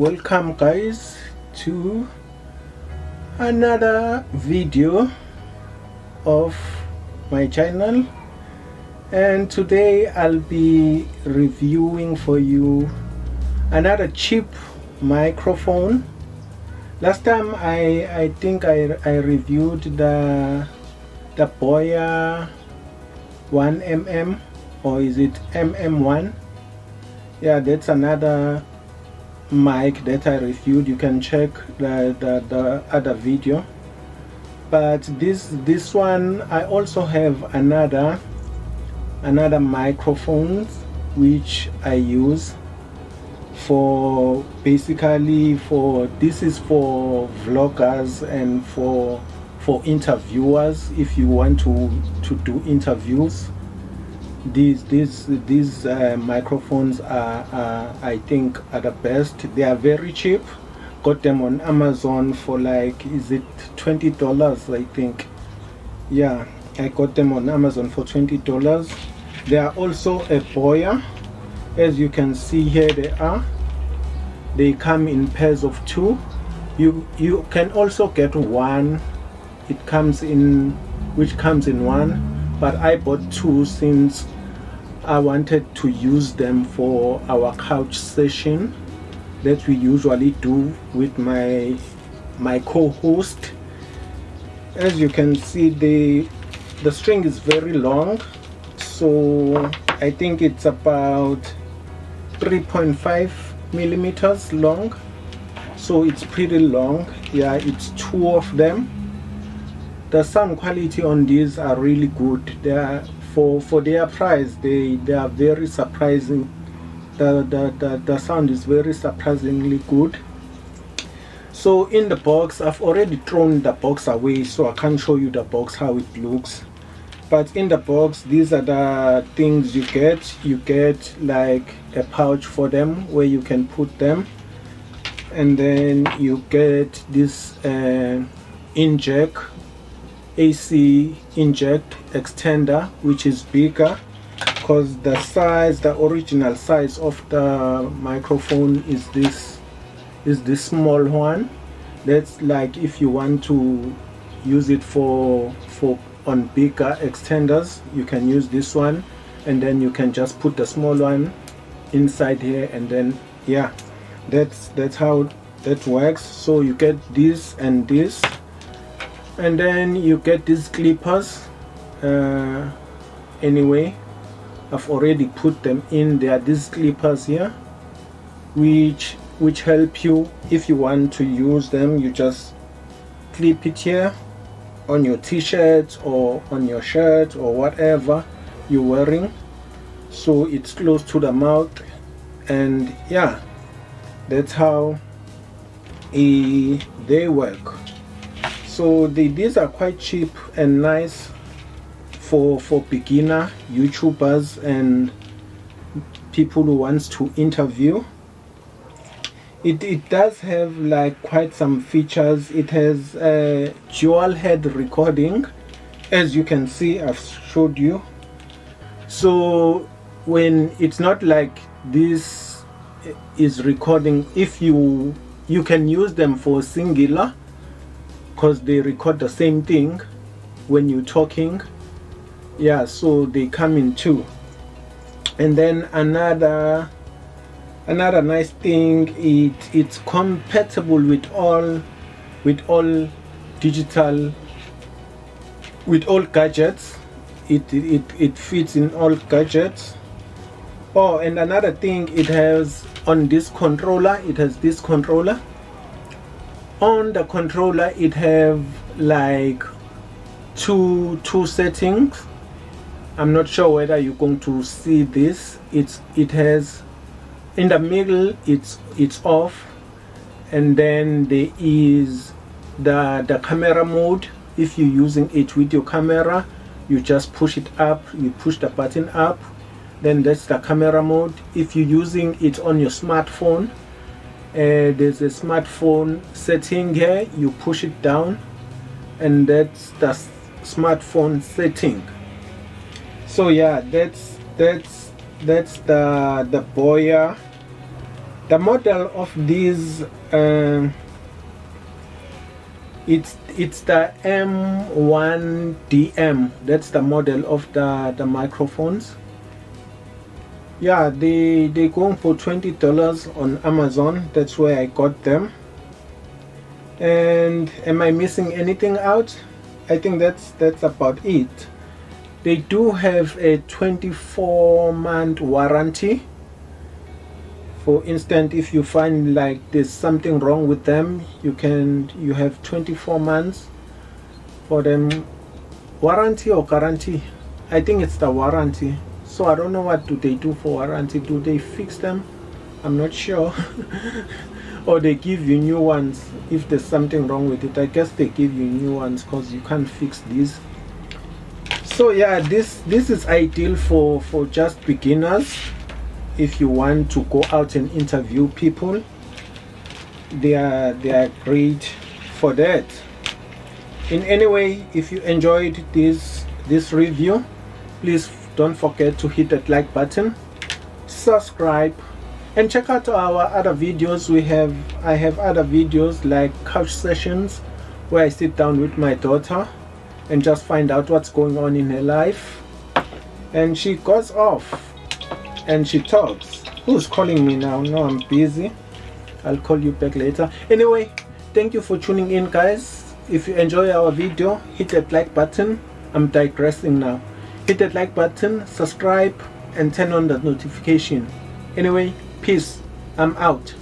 welcome guys to another video of my channel. And today I'll be reviewing for you another cheap microphone. Last time I, I think I, I reviewed the the Boya 1mm or is it MM1 yeah that's another mic that I reviewed you can check the, the, the other video. But this this one I also have another another microphone which I use for basically for this is for vloggers and for for interviewers if you want to to do interviews these these these uh, microphones are, are I think are the best. They are very cheap. Got them on Amazon for like is it twenty dollars I think? Yeah I got them on Amazon for twenty dollars. They are also a Boya. As you can see here they are. They come in pairs of two. You you can also get one. It comes in which comes in one but I bought two since I wanted to use them for our couch session that we usually do with my my co-host. As you can see the the string is very long so I think it's about 3.5 millimeters long. So it's pretty long. Yeah it's two of them the sound quality on these are really good. They are for for their price they they are very surprising. The the, the, the sound is very surprisingly good. So in the box I've already thrown the box away so I can't show you the box how it looks. But in the box these are the things you get. You get like a pouch for them where you can put them. And then you get this uh, inject AC inject extender which is bigger because the size the original size of the microphone is this is this small one. That's like if you want to use it for for on bigger extenders you can use this one. And then you can just put the small one inside here and then yeah that's that's how that works. So you get this and this and then you get these clippers uh, anyway. I've already put them in there these clippers here which which help you if you want to use them. You just clip it here on your t-shirt or on your shirt or whatever you're wearing. So it's close to the mouth. And yeah that's how uh, they work so the, these are quite cheap and nice for for beginner youtubers and people who wants to interview. It, it does have like quite some features. It has a dual head recording as you can see i've showed you. So when it's not like this is recording if you you can use them for singular because they record the same thing when you're talking. Yeah so they come in two and then another another nice thing it it's compatible with all with all digital with all gadgets. It it, it fits in all gadgets. Oh and another thing it has on this controller it has this controller on the controller it have like two two settings. I'm not sure whether you're going to see this. It's it has in the middle it's it's off. And then there is the the camera mode. If you're using it with your camera you just push it up you push the button up. Then that's the camera mode. If you're using it on your smartphone uh, there's a smartphone setting here. You push it down and that's the smartphone setting. So yeah that's that's that's the the Boya. The model of these um, it's it's the M1DM that's the model of the the microphones yeah they they going for $20 on Amazon. That's where I got them. And am I missing anything out? I think that's that's about it. They do have a 24 month warranty. For instance if you find like there's something wrong with them you can you have 24 months for them. Warranty or guarantee? I think it's the warranty so I don't know what do they do for warranty do they fix them? I'm not sure. Or they give you new ones if there's something wrong with it. I guess they give you new ones because you can't fix these. So yeah this this is ideal for for just beginners. If you want to go out and interview people they are they are great for that. In any way if you enjoyed this this review please don't forget to hit that like button subscribe and check out our other videos. We have i have other videos like couch sessions where i sit down with my daughter and just find out what's going on in her life. And she goes off and she talks. Who's calling me now? No i'm busy. I'll call you back later. Anyway thank you for tuning in guys. If you enjoy our video hit that like button. I'm digressing now hit that like button subscribe and turn on the notification. Anyway peace. I'm out